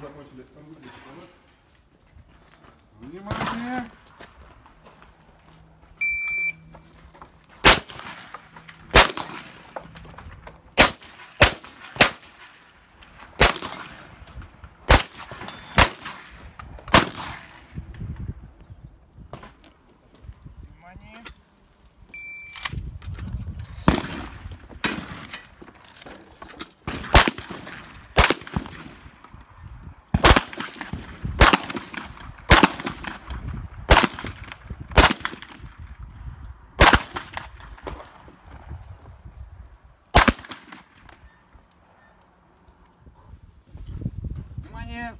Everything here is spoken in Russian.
Внимание! Внимание. Внимание!